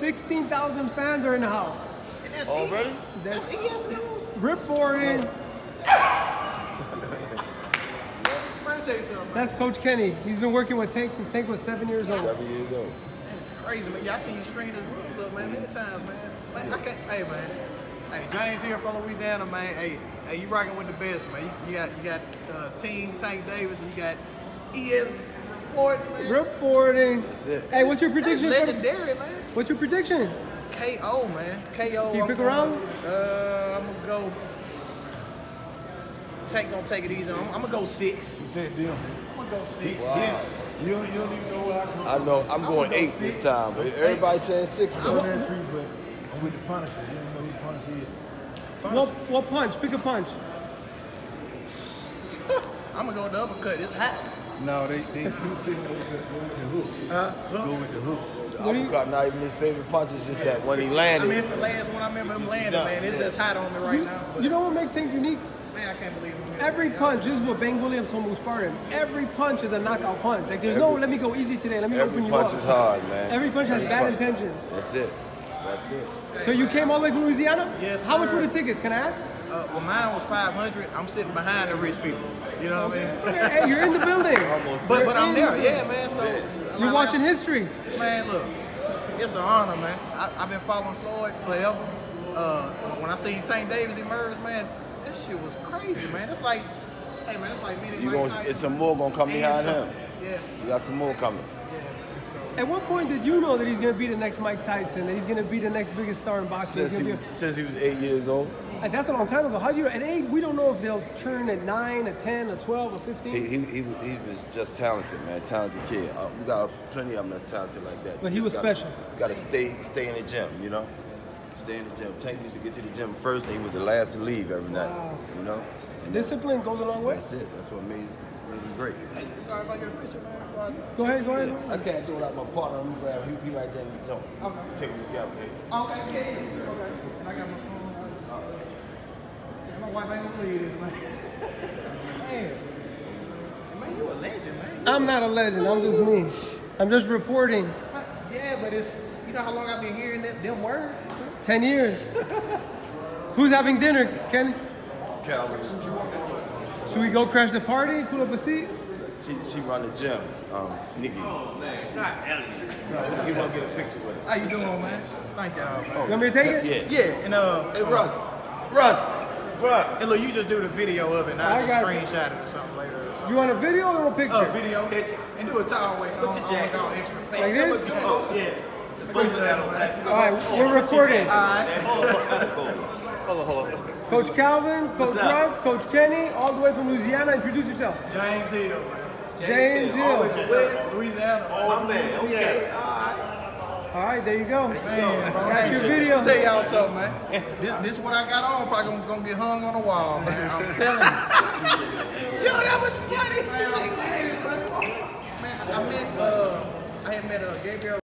16,000 fans are in the house. And that's Already? E- That's ES News. Rip Borden. Let me tell you something. man. That's Coach Kenny. He's been working with Tank since Tank was seven years old. Seven years old. Man, it's crazy, man. Y'all seen you strain his moves up, man, many times, man. Man, I can't. Hey, man. Hey, James here from Louisiana, man. Hey, hey, you rocking with the best, man. You, you got you got uh, Team Tank Davis and you got ES Ford, man. Rip Borden. it. Hey, what's your That's prediction? For, legendary, man. what's your prediction? KO, man. KO. Can you I'm pick a gonna- round? Uh, I'm gonna go. Tank gonna take it easy. I'm, I'm gonna go six. You said them. I'm gonna go six. Wow. You don't, you don't even know where I come I know I'm going gonna go eight this time, but everybody's saying six I'm that tree, but I'm with the Punisher. You don't know who the Punisher is. What, what punch? Pick a punch. I'm gonna go with the uppercut. It's hot. No, they they do say go with the, go with the hook. Uh, Go with the hook. What do you- Uppercut, not even his favorite punch. It's just that when he landed. I mean, it's the last one I remember him landing, Yeah, man. It's yeah. just hot on me right now. But, You know what makes Tank unique? man, I can't believe him. Every punch, this is what Bang Williams told Spartan. Every punch is a knockout punch. Like there's no let me go easy today. Let me open you up. Every punch up. is hard, man. Every punch has Every bad punch. intentions. That's it. That's it. So you came all the way from Louisiana? Yes, How much were the tickets? Can I ask? Uh, well, mine was 500. I'm sitting behind the rich people. You know what I mean? hey, you're in the building. But but I'm there, yeah, man. So You're like watching history. Man, look, it's an honor, man. I, I've been following Floyd forever. Uh, when I seen Tank Davis emerge, man, that shit was crazy, man. It's like, hey, man, it's like me. You gonna, it's some more gonna come behind him. Yeah. You got some more coming. At what point did you know that he's gonna be the next Mike Tyson? That he's gonna be the next biggest star in boxing? Since he was be since he was eight years old, a- Like, that's a long time ago. How do you? At eight, we don't know if they'll turn at nine, at ten, at twelve, or fifteen. he, he, he, he was just talented, man. Talented kid. Uh, we got plenty of them that's talented like that. But he was gotta, special. Got to stay stay in the gym, you know. Stay in the gym. Tank used to get to the gym first, and he was the last to leave every night. Wow. You know. And Discipline goes a long way. That's it. That's what made, made great. Hey, sorry if I get a picture, man? I- Go ahead, go ahead. I can't do it without my partner. I'm gonna grab. He, he right there in the zone. Okay. Take him together. Hey. Okay, yeah, yeah. Okay. And I got my phone. right. My wife ain't gonna believe this, man. man. Man, you a legend, man. I'm not a legend. I'm just me. I'm just reporting. Yeah, but it's, you know how long I've been hearing them, them words? Ten years. Who's having dinner, Kenny? Calvin. Should we go crash the party? Pull up a seat? She she run the gym. Um, Nikki. Oh man, it's not Ellie. No, he want to get a picture with her. How you doing, man? Thank y'all, man. You want me to take it? Yeah. Yeah, and uh, Hey Russ. Russ. Russ. and look, you just do the video of it, and I I just got you. screenshot it or something later. Or something. You want a video or a picture? Uh, video and do a tall way, so I don't, I don't jacket. look all extra fake. Like this? Oh yeah. Both of that on that. All right, we're recording. All right. Hold on, kind of cool. Hold on. Coach Calvin, Coach What's? Russ, Coach Kenny, all the way from Louisiana. Introduce yourself. James Hill, James Hill, all the way Hill. from? Louisiana. Oh man, okay. All right. All right, there you go. Man, bro, Got your hey, video. Tell y'all something, man. This, this what I got on. Probably gonna, gonna get hung on the wall, man. I'm telling you. Yo, that was funny. Man, I'm serious, man. Man, I met, uh, I had met uh, Gabriel.